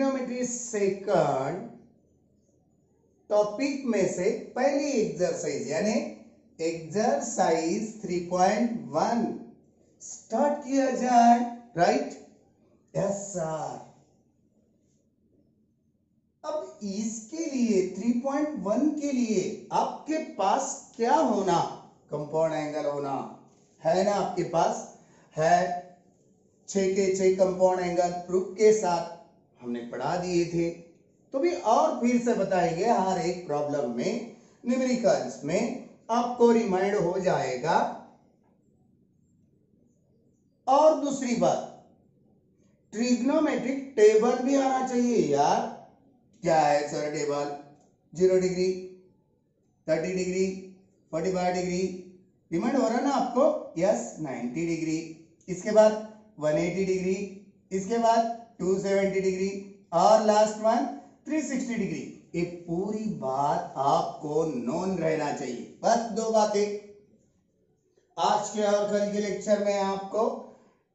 Trigonometry second topic में से पहली एक्सरसाइज यानी एक्सरसाइज 3.1 स्टार्ट किया जाए राइट यस सर अब इसके लिए 3.1 के लिए आपके पास क्या होना? कंपाउंड एंगल होना। है ना आपके पास? है। छ के छ कंपाउंड एंगल प्रूफ के साथ। हमने पढ़ा दिए थे। तो भी और फिर से बताएँगे, हर एक प्रॉब्लम में न्यूमेरिकल्स में आपको रिमाइंड हो जाएगा। और दूसरी बात ट्रिग्नोमेट्रिक टेबल भी आना चाहिए यार। क्या है sir table zero degree thirty degree forty five degree remind हो रहा ना आपको? यस नाइन्टी डिग्री इसके बाद वन एटी डिग्री इसके बाद टू सेवेंटी डिग्री और last one three sixty degree ये पूरी बात आपको नोन रहना चाहिए। बस दो बातें। आज के और कल के लेक्चर में आपको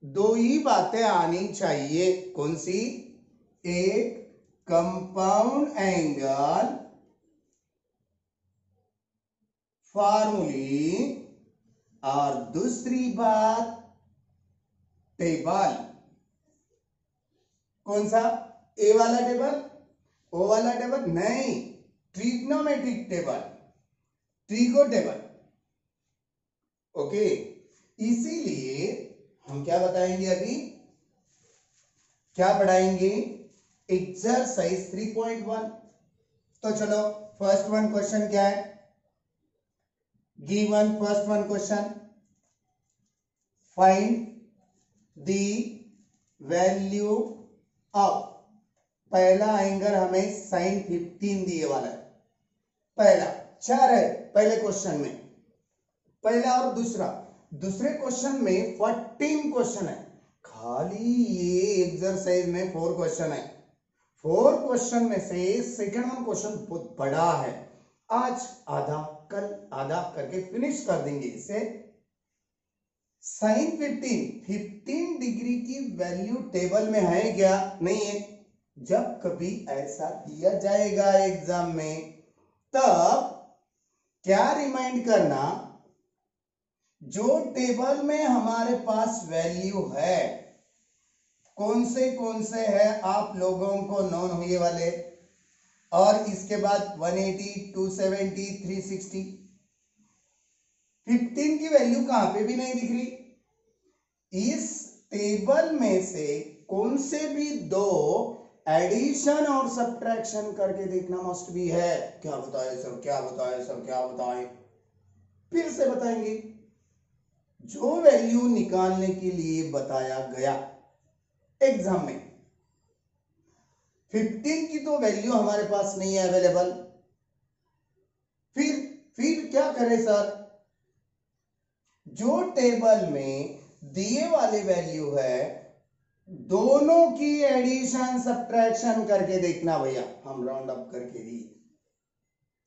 दो ही बातें आनी चाहिए। कौन सी? एक कंपाउंड एंगल फॉर्मूली और दूसरी बात टेबल कौन सा? ए वाला टेबल ओ वाला टेबल नहीं trigonometric table trigo table okay इसीलिए हम क्या बताएँगे अभी? क्या पढ़ाएँगे? एक्सरसाइज 3.1 तो चलो फ़र्स्ट वन क्वेश्चन क्या है? Given first one question find the value of पहला एंगल हमें साइन 15 दिए वाला है। पहला, चार है पहले क्वेश्चन में। पहला और दूसरा। दूसरे क्वेश्चन में 14 क्वेश्चन है। खाली ये एक्सरसाइज में फोर क्वेश्चन है। फोर क्वेश्चन में से सेकंड वन क्वेश्चन बहुत बड़ा है। आज आधा, कल आधा करके फिनिश कर देंगे इसे। साइन 15 15 डिग्री की वैल्यू टेबल में है क्या? नहीं है। जब कभी ऐसा दिया जाएगा एग्ज़ाम में तब क्या रिमाइंड करना? जो टेबल में हमारे पास वैल्यू है कौन से कौन से है आप लोगों को नॉन हुए वाले। और इसके बाद 180, 270, 360, 15 की वैल्यू कहाँ पे भी नहीं दिख रही? इस टेबल में से कौन से भी दो एडिशन और सब्ट्रैक्शन करके देखना मस्ट भी है। क्या बताए सर क्या बताए सर क्या बताए? फिर से बताएँगे। जो वैल्यू निकालने के लिए बताया गया। एग्ज़ाम में। 15 की तो वैल्यू हमारे पास नहीं है अवेलेबल फिर फिर क्या करें सर जो टेबल में दिए वाले वैल्यू है, दोनों की एडिशन सब्ट्रैक्शन करके देखना भैया। हम राउंड अप करके दी।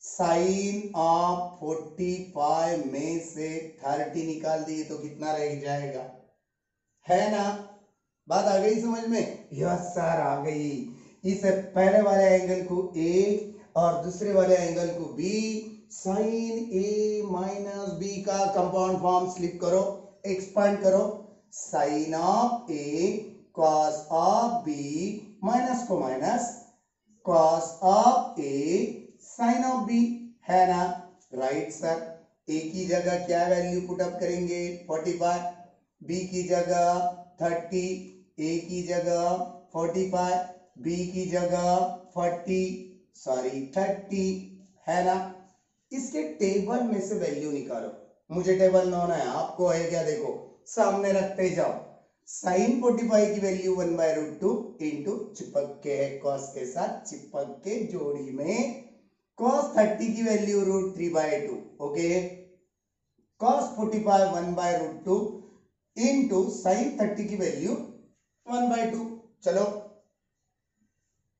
साइन ऑफ़ 45 में से 30 निकाल दिए तो कितना रह जाएगा? है ना? बात आ गई समझ में? यस सर आ गई। इस पहले वाले एंगल को ए और दूसरे वाले एंगल को B sine A minus B का कंपाउंड फॉर्म स्लिप करो एक्सपांड करो। Sine of A cos of B minus को minus cos of A sine of B. है ना? राइट सर ए की जगह क्या वैल्यू पुट अप करेंगे? 45 बी की जगह 30 ए की जगह 45 बी की जगह 40 सॉरी 30 है ना? इसके टेबल में से वैल्यू निकालो। मुझे टेबल नोन है, आपको है क्या देखो, सामने रखते जाओ। साइन 45 की value one by root two into चिपक के है कॉस के साथ, चिपक के जोड़ी में। कॉस 30 की value root three by two okay cos 45 one by root two into sine 30 की वैल्यू वन बाय टू चलो।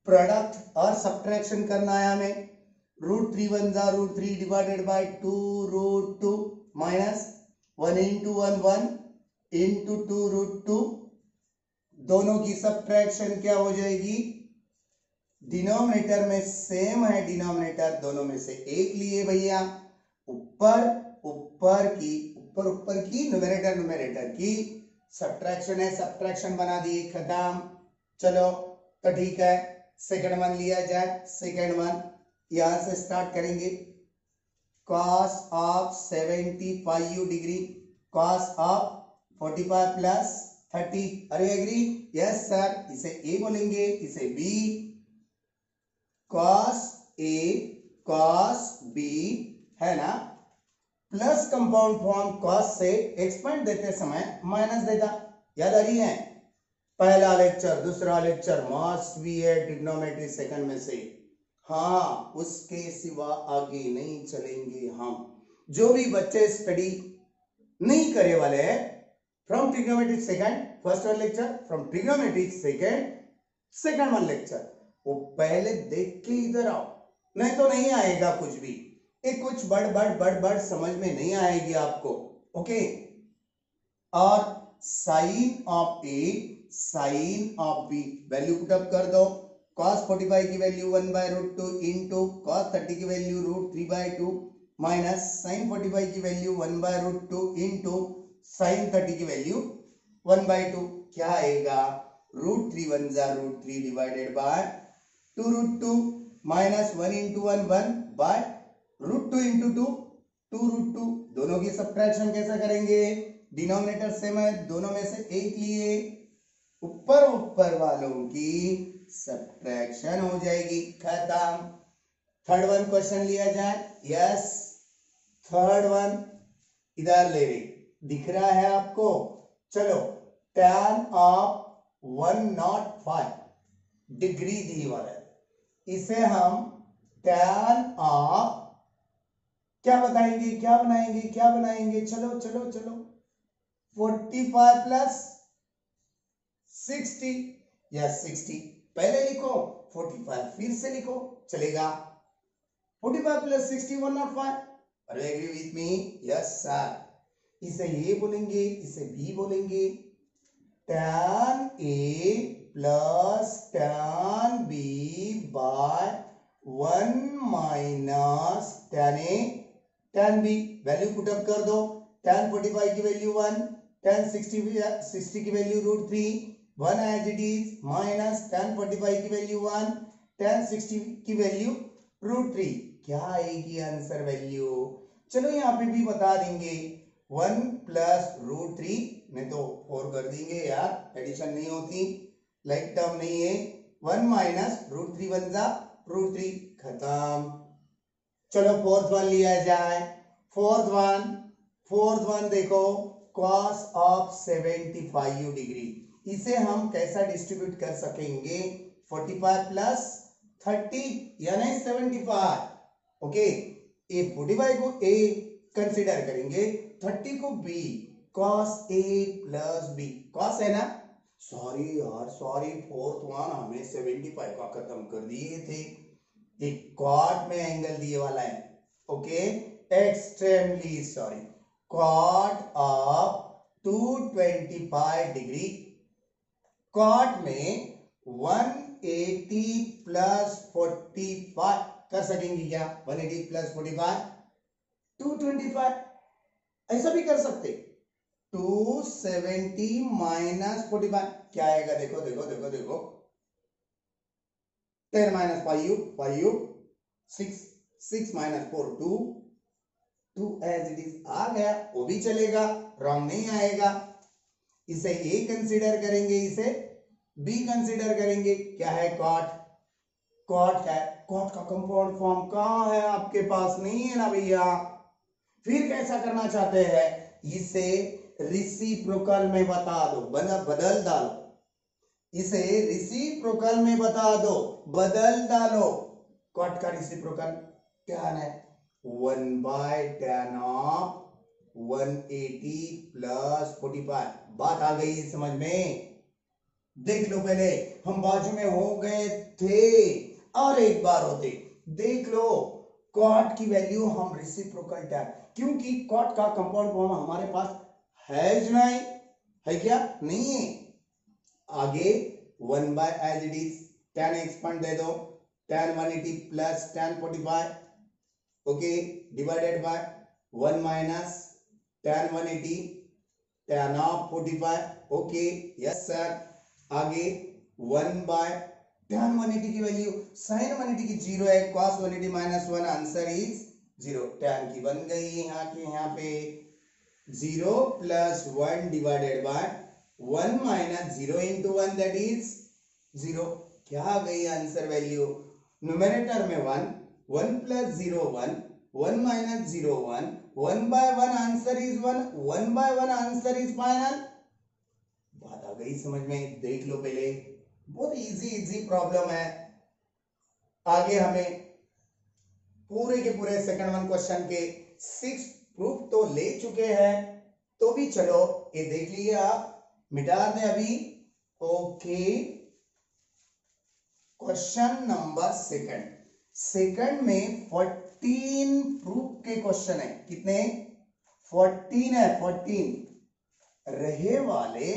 प्रोडक्ट और सब्ट्रैक्शन करना है हमें। रूट थ्री वन जा root three divided by two root two minus one into one one into two root two दोनों की subtraction क्या हो जाएगी? डिनोमिनेटर में सेम है डिनोमिनेटर दोनों में से एक लिए भैया। ऊपर ऊपर की, ऊपर ऊपर की न्यूमरेटर न्यूमरेटर की सब्ट्रैक्शन है सब्ट्रैक्शन बना दिए, खत्म। चलो तो ठीक है। सेकंड वन लिया जाए सेकंड वन यहाँ से स्टार्ट करेंगे। Cos of 75 degree cos of 45 plus 30 अरे एग्री यस सर इसे ए बोलेंगे, इसे B cos A cos B है ना? प्लस कंपाउंड फॉर्म कॉस से एक्सपेंड देते समय माइनस देता। याद आ रही है? पहला लेक्चर दूसरा lecture must be a trigonometry second में से। हाँ उसके सिवा आगे नहीं चलेंगे हम। जो भी बच्चे स्टडी नहीं करे वाले हैं from trigonometric second first one lecture from trigonometric second second one lecture वो पहले देख के इधर आओ। नहीं तो नहीं आएगा कुछ भी। एक कुछ बड़ बड़ बड़ बड़ समझ में नहीं आएगी आपको। ओके? और sine of A, sine of B value put up कर दो। Cos 45 की value 1 by root two into cos thirty की value root three by two minus sine 45 की value 1 by root two into sine thirty की value 1 by two क्या आएगा? Root three one जा root three divided by two root two minus one into one one by root two into two two root two दोनों की subtraction कैसे करेंगे? Denominator same है, दोनों में से एक लिए ऊपर ऊपर वालों की सब्ट्रैक्शन हो जाएगी। खत्म। थर्ड वन क्वेश्चन लिया जाए। यस थर्ड वन इधर ले रही। दिख रहा है आपको? चलो। Tan of one nought five degree दी वाला। इसे हम टैन ऑफ़ क्या बताएँगे? क्या बनाएँगे? क्या बनाएँगे? चलो चलो चलो। फोर्टी फाइव प्लस सिक्सटी या सिक्सटी पहले लिखो 45 फिर से लिखो, चलेगा। 45 plus sixty one nought five अरे agree with me yes sir इसे ए बोलेंगे, इसे बी बोलेंगे। Tan A plus tan B by one minus tan A tan B value put up कर दो। Tan 45 की वैल्यू वन tan 60 60 की value root three one as it is minus tan forty five की value one tan sixty की value root three क्या आएगी answer value चलो यहाँ पे भी बता देंगे। वन प्लस रूट थ्री में तो फोर कर देंगे यार एडिशन नहीं होती। लाइक टर्म नहीं है। One minus root three one जा रूट थ्री खत्म। चलो फोर्थ वन लिया जाए। फोर्थ वन फोर्थ वन देखो कॉस ऑफ़ 75 डिग्री इसे हम कैसा डिस्ट्रीब्यूट कर सकेंगे? 45 प्लस 30 यानी 75 ओके ए 45 को ए कंसीडर करेंगे. 30 को B cos A plus B cos है ना? सॉरी यार सॉरी फोर्थ वन हमें 75 का खत्म कर दिए थे. एक कॉट में एंगल दिए वाला है. Okay extremely sorry cot of 225 degree cot में 180 प्लस 45 कर सकेंगे क्या? 180 प्लस 45 225 ऐसा भी कर सकते। 270 माइनस 45 क्या आएगा? देखो देखो देखो देखो। 10 minus five five six six minus four two two as it is आ गया, वो भी चलेगा रॉन्ग नहीं आएगा। इसे ए कंसीडर करेंगे इसे बी कंसीडर करेंगे। क्या है कॉट कॉट है। कॉट का कंपाउंड फॉर्म कहाँ है आपके पास? नहीं है ना भैया। फिर कैसा करना चाहते हैं? इसे रिसिप्रोकल में बता दो। बना, बदल डालो। इसे रिसिप्रोकल में बता दो। बदल डालो। कॉट का रिसिप्रोकल क्या है। One by tan of 180 plus 45. बात आ गई समझ में? देख लो पहले, हम बाजू में हो गए थे। और एक बार होते देख लो कॉट की वैल्यू हम रिसिप्रोकल टैन क्योंकि कॉट का कंपाउंड फॉर्म हमारे पास है नहीं, है क्या? नहीं है। आगे one by as it is tan expand दे दो tan one eighty plus tan forty five okay divided by one minus eighty tan of forty five okay yes sir आगे one by tan one eighty की value one eighty की zero है one eighty minus one answer is zero tan की बन गई यहाँ के, यहाँ पे zero plus one divided by one minus zero into one that is zero क्या आ गई आंसर वैल्यू न्यूमेरेटर में one one plus zero one one minus zero one one by one answer is one one by one answer is final बात आ गई समझ में, देख लो पहले। बहुत इजी इजी प्रॉब्लम है। आगे हमें पूरे के पूरे सेकंड वन क्वेश्चन के सिक्स प्रूफ तो ले चुके हैं। तो भी चलो, ये देख लीजिए आप। मिटा दें अभी। Okay question number second second में फोर्टीन प्रूफ के क्वेश्चन है। कितने? फोर्टीन है, फोर्टीन। रहे वाले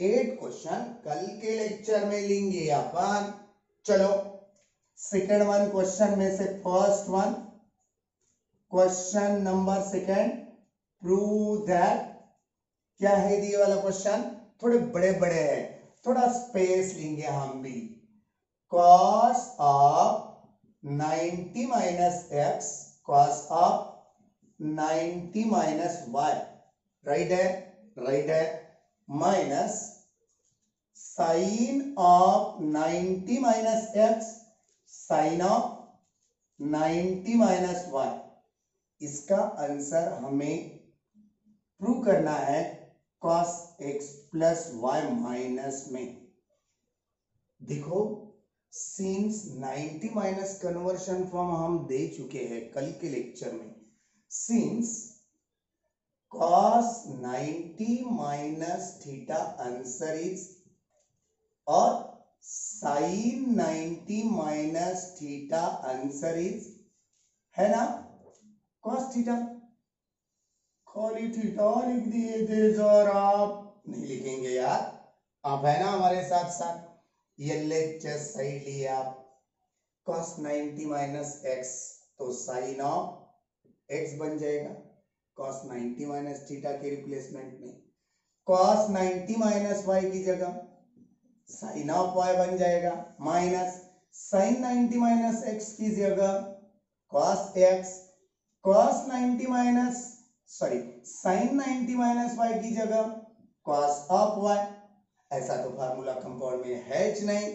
एट क्वेश्चन कल के लेक्चर में लेंगे अपन। चलो सेकेंड वन क्वेश्चन में से first one question number second prove that क्या है दिए वाला क्वेश्चन थोड़े बड़े बड़े हैं, थोड़ा स्पेस लेंगे हम भी। Cos of 90 minus X cos of 90 minus Y. Right है? राइट है। Minus sine of 90 minus X, sine of 90 minus Y. इसका आंसर हमें प्रूव करना है cos X plus Y minus में। देखो सिंस 90 माइनस कन्वर्शन फॉर्म हम दे चुके हैं कल के लेक्चर में। Since cos 90 minus theta answer is और sin 90 minus theta answer is है ना? Cos थीटा खाली थीटा लिख दिए थे सर आप। नहीं लिखेंगे यार। आप है ना हमारे साथ साथ लेक्चर साइड लिए आप cos 90 माइनस एक्स तो साइन ऑफ़ एक्स बन जाएगा। cos 90 माइनस थीटा के रिप्लेसमेंट में। cos 90 माइनस वाई की जगह साइन ऑफ़ वाई बन जाएगा। माइनस साइन 90 माइनस एक्स की जगह cos x, cos 90 minus sorry sine 90 minus Y की जगह cos ऑफ़ y ऐसा तो फार्मूला कंपाउंड में है नहीं?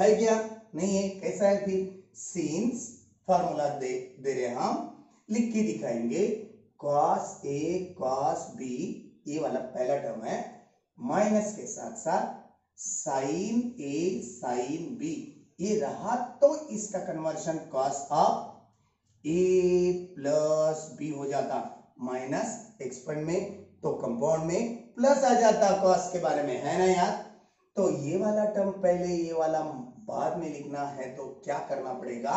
है क्या? नहीं है। कैसा है फिर? सीन्स फार्मूला दे दे रहे हम। लिख के दिखाएँगे। कॉस ए कॉस बी ये वाला पहला टर्म है। माइनस के साथ साथ साइन ए साइन बी ये रहा तो इसका conversion cos of A plus B हो जाता। माइनस एक्सपेंड में तो कंपाउंड में प्लस आ जाता कॉस के बारे में, है ना यार? तो ये वाला टर्म पहले, ये वाला बाद में लिखना है तो क्या करना पड़ेगा?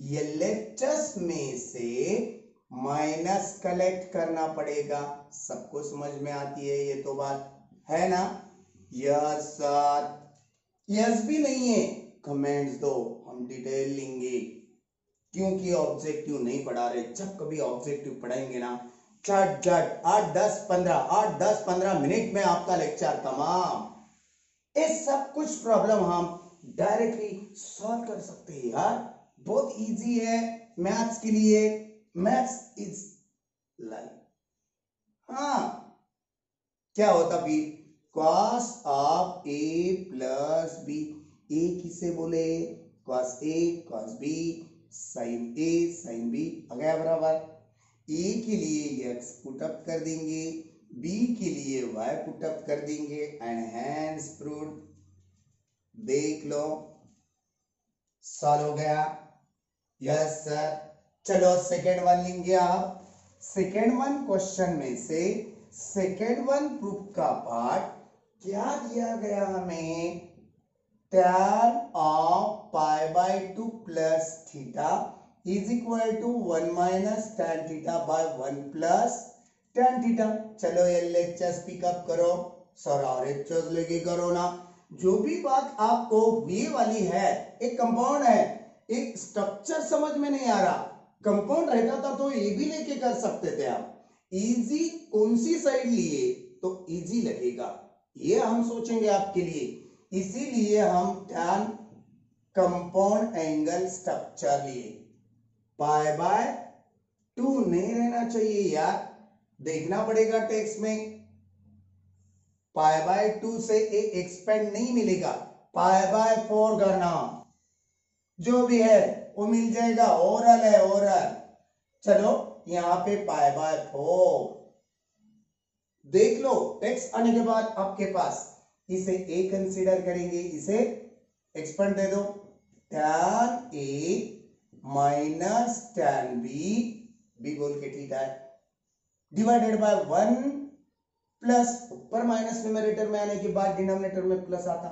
ये लेफ्टस में से माइनस कलेक्ट करना पड़ेगा। सबको समझ में आती है ये तो बात, है ना? यस यस भी नहीं है। कमेंट्स दो, हम डिटेल लेंगे। क्योंकि ऑब्जेक्टिव नहीं पढ़ा रहे। जब कभी ऑब्जेक्टिव पढ़ाएँगे ना चट चट। आठ दस पंद्रह, आठ दस पंद्रह मिनट में आपका लेक्चर तमाम। ये सब कुछ प्रॉब्लम हम डायरेक्टली सॉल्व कर सकते हैं यार। बहुत इजी है मैथ्स के लिए। मैथ्स इज़ लाइफ हाँ। क्या होता फिर cos of A plus B A किसे बोले? Cos A cos B sine A sine B आ गया बराबर। ए के लिए एक्स पुटअप कर देंगे बी के लिए वाई पुटअप कर देंगे एंड हैंड्स प्रूड देख लो सॉल्व हो गया। यस सर चलो सेकेंड वन लेंगे आप। सेकेंड वन क्वेश्चन में से सेकेंड वन प्रूफ का पार्ट क्या दिया गया हमें? Tan of pi by two plus theta is equal to one minus tan theta by one plus tan theta चलो L H S pick up करो। Sir H लेके करो ना। जो भी बात आपको ये वाली है, एक कंपाउंड है, एक स्ट्रक्चर समझ में नहीं आ रहा। कंपाउंड रहता था तो ये भी लेके कर सकते थे आप। इजी कौन सी साइड लिए तो इजी लगेगा। ये हम सोचेंगे आपके लिए। इसीलिए हम टैन कंपाउंड एंगल स्ट्रक्चर लिए। पाई बाय टू नहीं रहना चाहिए यार। देखना पड़ेगा टेक्स्ट में। पाई बाय टू से एक एक्सपेंड नहीं मिलेगा। पाई बाय फोर करना जो भी है, वो मिल जाएगा। ओरल है ओरल चलो, यहाँ पे पाई बाय फोर देख लो टेक्स्ट आने के बाद आपके पास इसे ए कंसीडर करेंगे। इसे एक्सपेंड दे दो। A minus tan B B बोल के ठीक है डिवाइडेड बाय वन प्लस ऊपर माइनस न्यूमरेटर में आने के बाद डिनोमिनेटर में प्लस आता।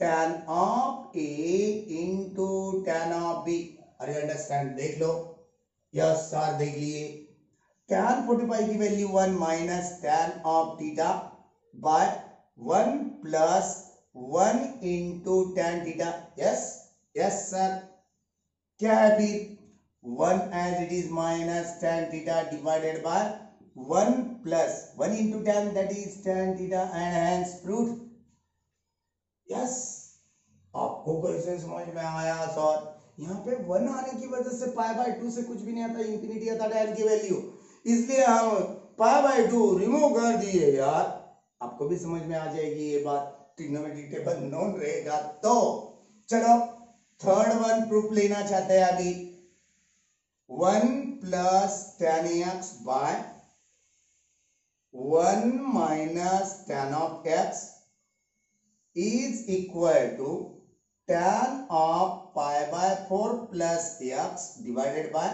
Tan of A into tan of B अरे अंडरस्टैंड देख लो। यस सर देख लिए। Tan 45 की value one minus tan of theta by one plus one into tan theta yes yes sir क्या है फिर one as it is minus tan theta divided by one plus one into tan that is tan theta and hence proof yes आपको कैसे समझ में आया, sir. यहाँ पे वन आने की वजह से पाई बाय टू से कुछ भी नहीं आता इंफिनिटी आता टेन की वैल्यू इसलिए हम पाई बाय टू रिमूव कर दिए, यार। आपको भी समझ में आ जाएगी ये बात। ट्रिग्नोमेट्रिक टेबल नोन रहेगा तो। चलो थर्ड वन प्रूफ लेना चाहते हैं अभी one plus tan X by one minus tan of X is equal to tan of pi by 4 plus x divided by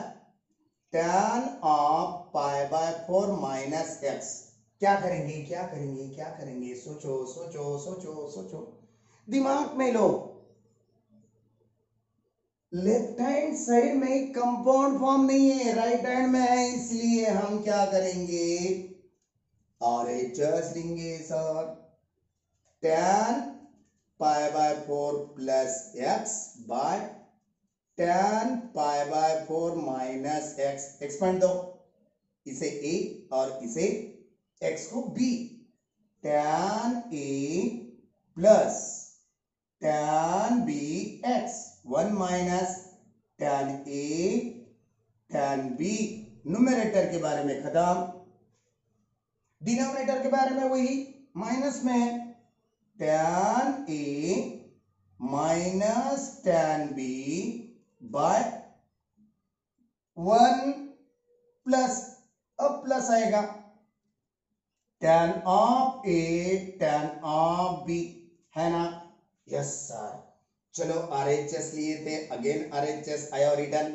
tan of pi by 4 minus x क्या करेंगे क्या करेंगे क्या करेंगे? सोचो सोचो सोचो सोचो। दिमाग में लो। लेफ़्ट हैंड साइड में कंपाउंड फॉर्म नहीं है, राइट हैंड में है, इसलिए हम क्या करेंगे? और लेंगे sir. tan pi by 4 plus x by tan pi by 4 minus x. Expand दो। इसे ए और इसे एक्स को B tan A plus tan B x 1 minus tan A tan B numerator के बारे में खत्म। डिनोमिनेटर के बारे में वही माइनस में है A minus minus B by one plus अब प्लस आएगा। Tan of A tan of B है ना? यस सर चलो आर एच एस लिए थे अगेन आर एच एस आया return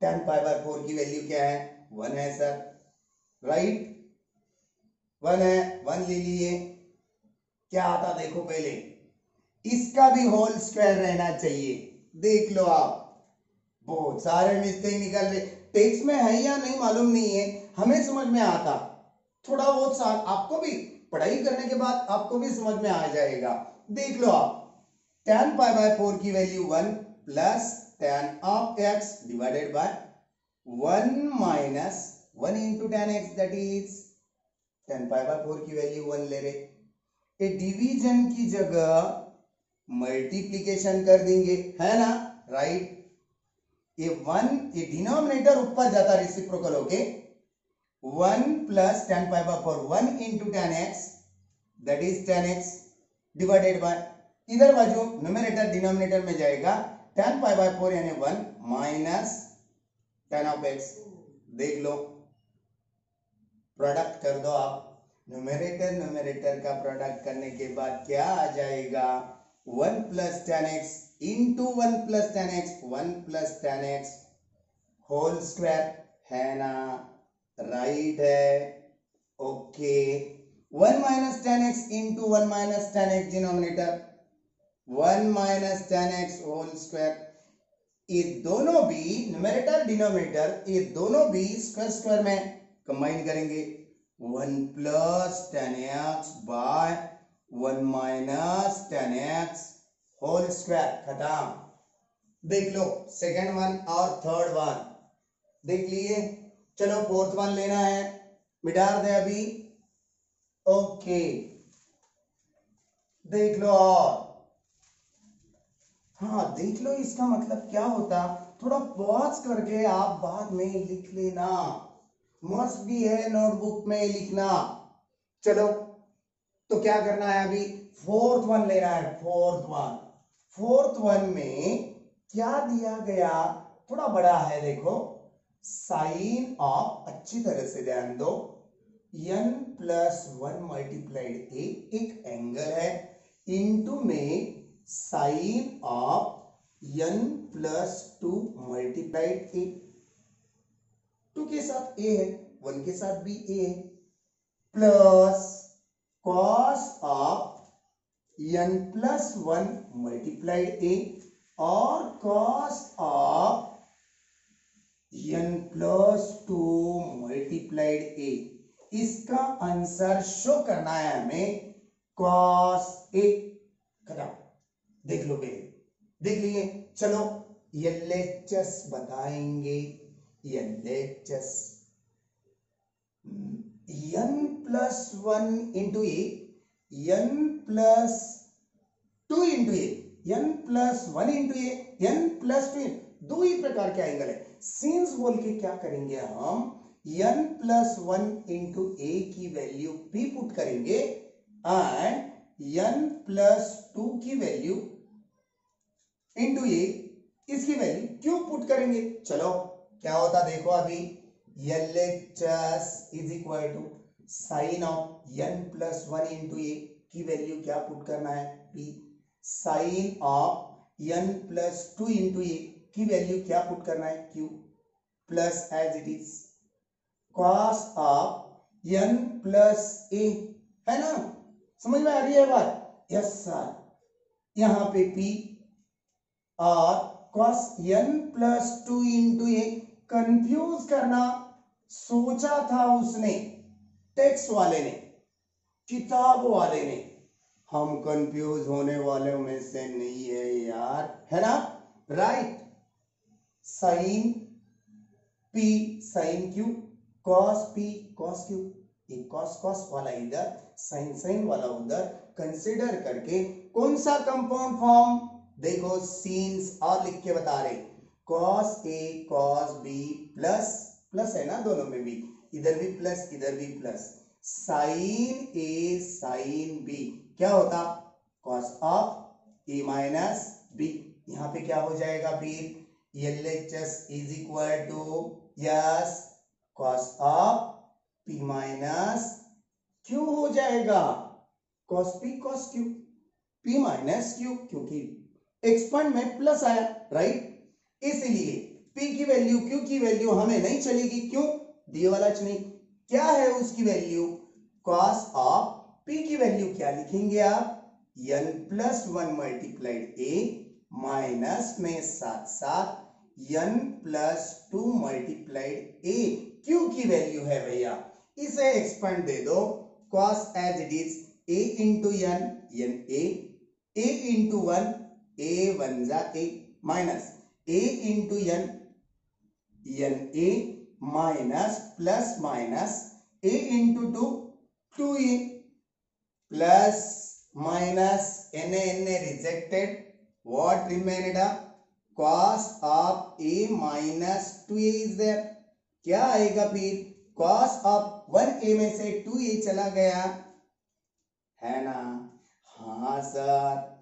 tan pi by four की वैल्यू क्या है? वन है सर राइट वन है वन ले लिए. क्या आता देखो पहले? इसका भी होल स्क्वायर रहना चाहिए। देख लो आप। बहुत सारे मिस्टेक निकल रहे। टेक्स में है या नहीं मालूम नहीं है। हमें समझ में आता। थोड़ा बहुत आपको भी पढ़ाई करने के बाद आपको भी समझ में आ जाएगा। देख लो आप। टेन पाई बाय फोर की value one plus tan of X divided by one minus one into tan X that is tan pi by four की वैल्यू वन ले रहे। डिवीज़न की जगह मल्टीप्लीकेशन कर देंगे, है ना? राइट ये वन ये डिनोमिनेटर ऊपर जाता reciprocal okay one plus tan pi by four one into tan X that is tan X divided by इधर बाजू न्यूमरेटर डिनोमिनेटर में जाएगा टेन पाई बाय फोर यानी one minus tan of X देख लो। प्रोडक्ट कर दो आप। न्यूमेरेटर न्यूमेरेटर का प्रोडक्ट करने के बाद क्या आ जाएगा? One plus tan X into one plus tan X one plus tan X whole square है ना? राइट है। Okay one minus tan X into one minus tan X denominator one minus tan X whole square, ये दोनों भी numerator denominator ये दोनों भी square square में कंबाइन करेंगे। One plus tan X by one minus tan X whole square, खत्म। देख लो सेकेंड वन और थर्ड वन देख लिए। चलो फोर्थ वन लेना है। मिटा दे अभी। ओके देख लो और। हाँ देख लो इसका मतलब क्या होता? थोड़ा पॉज करके आप बाद में लिख लेना। मस्ट भी है नोटबुक में लिखना। चलो तो क्या करना है अभी? फोर्थ वन लेना है फोर्थ वन फोर्थ वन में क्या दिया गया? थोड़ा बड़ा है, देखो। साइन ऑफ़ अच्छी तरह से ध्यान दो। N plus one multiplied a एक एंगल है। इनटू में sine of n plus two multiplied a. Two के साथ ए है, वन के साथ भी ए है। Plus cos of n plus one multiplied a और cos of n plus two multiplied a. इसका आंसर शो करना है हमें कॉस ए। खत्म। देख लो पहले देख लिए चलो एलएचएस बताएँगे। LHS n plus one into n plus two into n plus one into n plus two दो ही प्रकार के एंगल है। सीन्स बोल के क्या करेंगे हम? n plus one into a की वैल्यू p पुट करेंगे एंड n प्लस टू की वैल्यू इंटू ए इसकी वैल्यू क्यों पुट करेंगे? चलो, क्या होता देखो अभी L H S is equal to sine of n plus one into a की वैल्यू क्या पुट करना है? P sine of n plus two into a की वैल्यू क्या पुट करना है? Q plus as it is cos of n plus a है ना? समझ में आ रही है बात? यस सर यहाँ पे p और cos n plus two into a confuse करना सोचा था उसने टेक्स्ट वाले ने, किताब वाले ने। हम कंफ्यूज होने वाले में से नहीं है यार, है ना? Right sine p sine q cos p cos q cos cos वाला इधर साइन साइन वाला उधर कंसिडर करके कौन सा कंपाउंड फॉर्म देखो सीन्स और लिख के बता रहे। Cos a cos b plus plus है ना दोनों में भी। इधर भी प्लस इधर भी plus sine a sine b क्या होता? Cos of a minus b यहाँ पे क्या हो जाएगा फिर? L H S is equal to yes cos of p minus q हो जाएगा। Cos p cos q p minus q क्योंकि एक्सपांड में प्लस आया राइट इसलिए p की वैल्यू q की वैल्यू हमें नहीं चलेगी, क्यों? दिए वाला नहीं। क्या है उसकी वैल्यू cos ऑफ़ p की वैल्यू क्या लिखेंगे आप? N plus one multiplied a minus में साथ साथ n plus two multiplied a q की वैल्यू है भैया। इसे एक्सपेंड दे दो। Cos as it is a into n n a into one a one जा a minus a into n n a minus plus minus a into two two a plus minus n n rejected what remained cos of a minus 2a is there. क्या आएगा फिर? Cos of 1a में से 2a चला गया। है ना? हाँ सर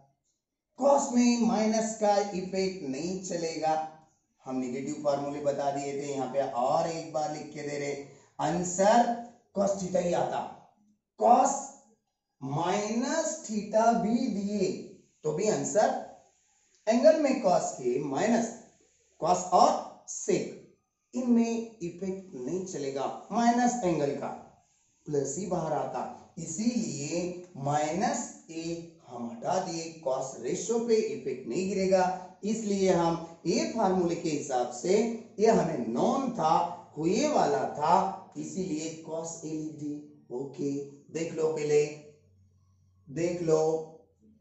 कॉस में माइनस का इफ़ेक्ट नहीं चलेगा। हम निगेटिव फॉर्मूले बता दिए थे, यहाँ पे और एक बार लिख के दे रहे। आंसर कॉस थीटा ही आता। कॉस माइनस थीटा भी दिए तो भी आंसर एंगल में कॉस के माइनस कॉस और सेक इनमें इफ़ेक्ट नहीं चलेगा माइनस एंगल का। प्लस ही बाहर आता। इसीलिए माइनस ए हम हटा दिए कॉस रेशियो पे इफ़ेक्ट नहीं गिरेगा। इसलिए हम ये फार्मूले के हिसाब से ये हमें नॉन था, हुए वाला था, इसीलिए कॉस ए लिख दी ओके देख लो पहले, देख लो।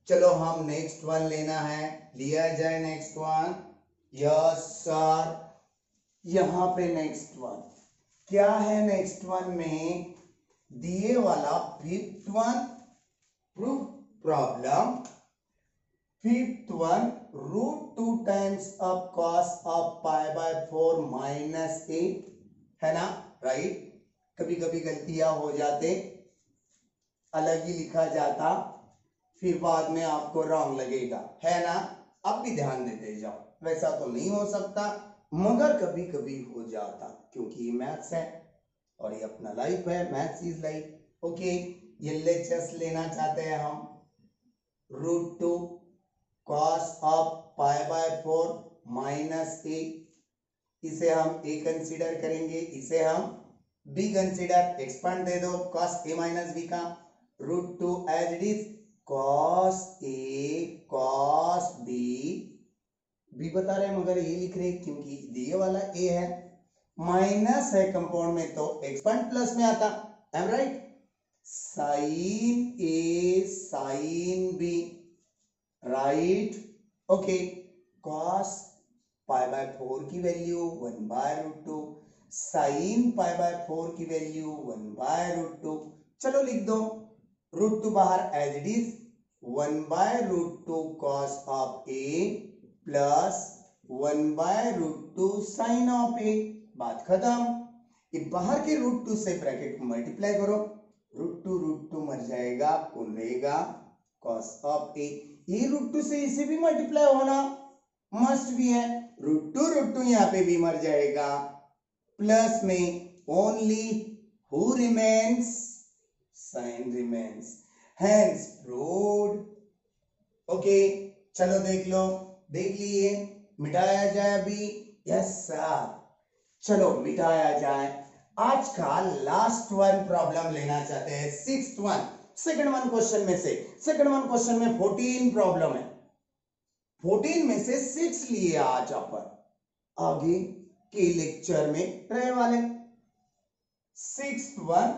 चलो हम नेक्स्ट वन लेना है, लिया जाए नेक्स्ट वन यस सर यहाँ पे नेक्स्ट वन क्या है नेक्स्ट वन में? दिए वाला fifth one proof problem fifth one root two times of cos of pi by four minus a है ना? राइट कभी कभी गलतियाँ हो जाते, अलग ही लिखा जाता, फिर बाद में आपको रॉन्ग लगेगा, है ना? अब भी ध्यान देते जाओ, वैसा तो नहीं हो सकता, मगर कभी कभी हो जाता, क्योंकि ये मैथ्स है, और ये अपना लाइफ है मैथ्स इज़ लाइफ ओके ये लेक्चर्स लेना चाहते हैं हम root two cos of pi by four minus a इसे हम ए कंसीडर करेंगे, इसे हम बी कंसीडर एक्सपांड दे दो कॉस ए माइनस बी का. Root two as it is cos a cos b b बता रहे हैं, मगर ये लिख रहे क्योंकि दिए वाला ए है. माइनस है कंपाउंड में तो एक्सपांड प्लस में आता. M right sine a, sine b right okay cos pi by four की value one by root two sine pi by four की value one by root two चलो लिख दो. रूट टू बाहर as it is one by root two cos of a plus one by root two sine of a बात खत्म. बाहर के root two से ब्रैकेट को मल्टीप्लाई करो. रूट टू रूट टू मर जाएगा कौन रहेगा कॉस ऑफ़ ए ये रूट टू से इसे भी मल्टीप्लाई होना मस्ट भी है। रूट टू रूट टू यहाँ पे भी मर जाएगा। प्लस में only who remains sine remains hence proved okay चलो देख लो। देख लिए मिटाया जाए अभी। यस सर चलो, मिटाया जाए। आज का लास्ट वन प्रॉब्लम लेना चाहते हैं six one second one question में से सेकंड वन क्वेश्चन में फोर्टीन प्रॉब्लम है. फोर्टीन में से सिक्स लिए आज अपन. आगे के लेक्चर में रहने वाले. Six one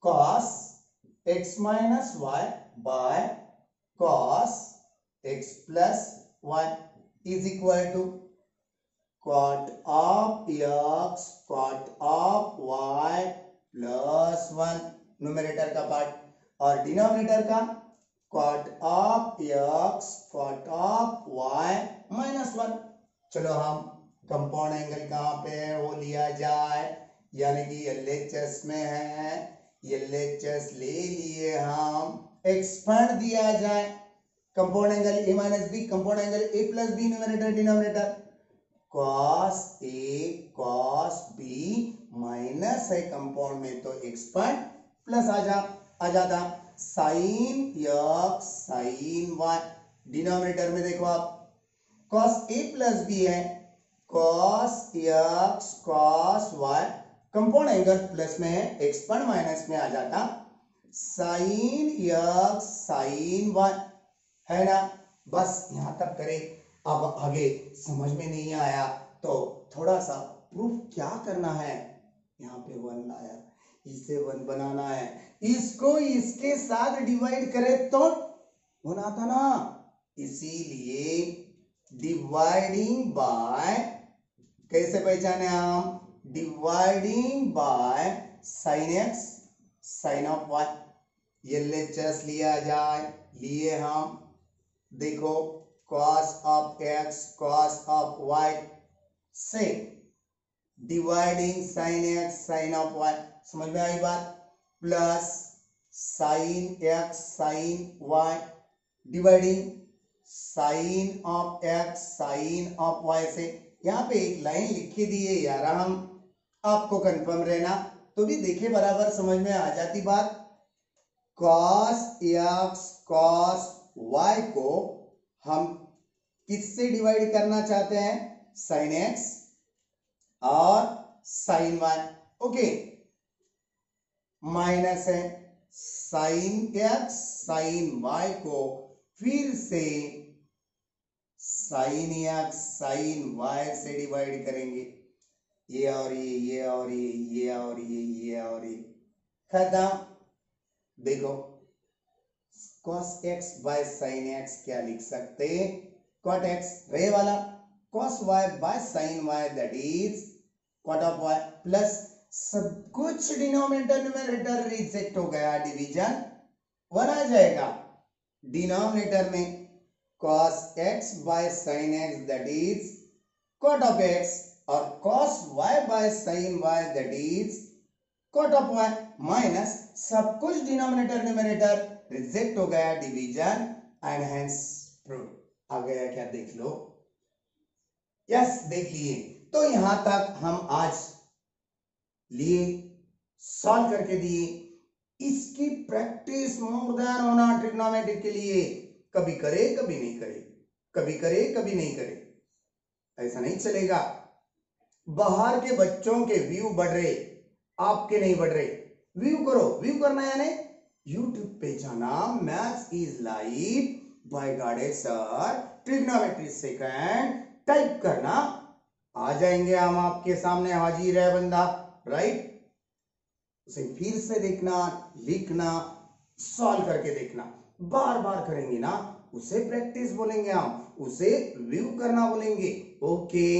cos x minus y by cos x plus y is equal to cot of x cot of y plus one numerator का पार्ट और डिनोमिनेटर का cot of x cot of y minus one चलो हम compound angle कहाँ पे है? वो लिया जाए। यानी कि ये लेक्चर्स में है। ये लेक्चर्स ले लिए हम। एक्सपेंड दिया जाए। Compound angle a minus b compound angle a plus b numerator denominator cos a cos b minus है कंपाउंड में तो एक्सपांड प्लस आ जा, आ जाता। Sine x sine y denominator में देखो आप। कॉस ए प्लस बी है cos x cos y compound angle plus में है एक्सपांड माइनस में आ जाता। साइन एक्स साइन वाई है ना? बस यहाँ तक करें। अब आगे समझ में नहीं आया तो थोड़ा सा प्रूफ क्या करना है? यहाँ पे वन लाया इसे वन बनाना है। इसको इसके साथ डिवाइड करे तो वन आता ना? इसीलिए डिवाइडिंग बाय कैसे पहचाने हम? Dividing by sine x sine of y ये लेक्चर्स लिया जाए, लिए हम। देखो cos of x, cos of y से dividing sin x, sin of y. समझ में आई बात? Plus sin x, sin y. Dividing sin of x, sin of y से. यहाँ पे एक लाइन लिखी दी है यार हम। आपको कंफर्म रहना। तो भी देखे बराबर समझ में आ जाती बात। Cos x cos y को हम किससे डिवाइड करना चाहते हैं? साइन एक्स और साइन वाई ओके माइनस है साइन एक्स साइन वाई को फिर से साइन एक्स साइन वाई से डिवाइड करेंगे। ये और ये ये और ये ये और ये ये और ये। खत्म। देखो cos x by sine x क्या लिख सकते cot x रे वाला, cos y by sin y, that is, cot of y plus सब कुछ डिनोमिनेटर न्यूमरेटर रिजेक्ट हो गया डिवीज़न वन आ जाएगा। डिनोमिनेटर में cos x by sin x, that is, cot of x, और cos y by sin y, that is, cot of y minus सब कुछ denominator numerator reject हो गया डिवीज़न एंड हेंस प्रूव आ गया क्या देख लो? यस देख लिए। तो यहाँ तक हम आज लिए सॉल्व करके दिए। इसकी प्रैक्टिस मोर देन होना ट्रिग्नोमेट्रिक के लिए। कभी करे, कभी नहीं करे। कभी करे, कभी नहीं करे। ऐसा नहीं चलेगा। बाहर के बच्चों के व्यू बढ़ रहे, आपके नहीं बढ़ रहे। व्यू करो। व्यू करना यानी यूट्यूब पे जाना। Maths is live by Gade sir trigonometry second type करना। आ जाएँगे हम आपके सामने हाजिर है बंदा राइट उसे फिर से देखना, लिखना सॉल्व करके देखना। बार बार करेंगे ना, उसे प्रैक्टिस बोलेंगे हम, उसे व्यू करना बोलेंगे। ओके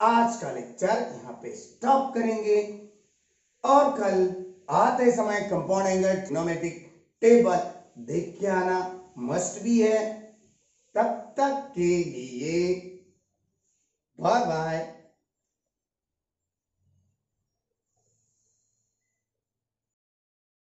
आज का लेक्चर यहाँ पे स्टॉप करेंगे। और कल आते समय कंपाउंड एंगल ट्रिग्नोमेट्रिक टेबल देख के आना। मस्ट भी है तब तक के लिए बाय बाय